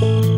Bye.